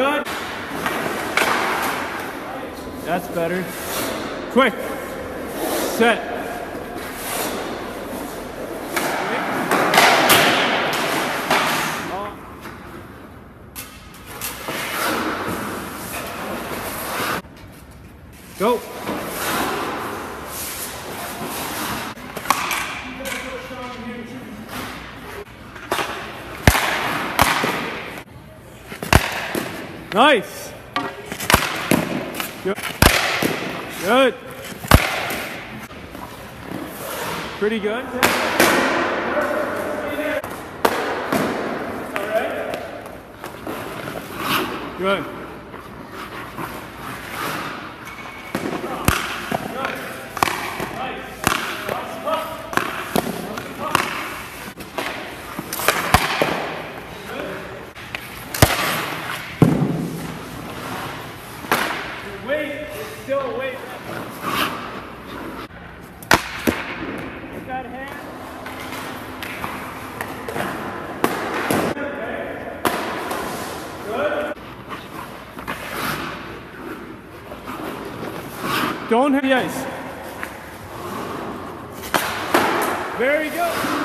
Good. That's better. Quick. Set. Go. Nice. Good. Good. Pretty good. Good. Don't hit the ice. Very good.